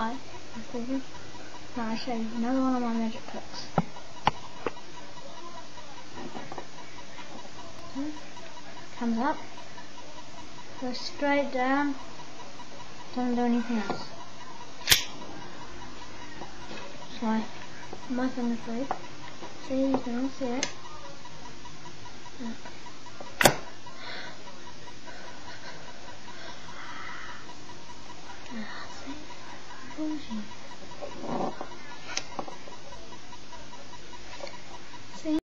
Hi, I figured. Now I'll show you another one of my magic tricks. Comes up, goes straight down, doesn't do anything else. So I, my finger's free. See, you can all see it. fugir. Sim.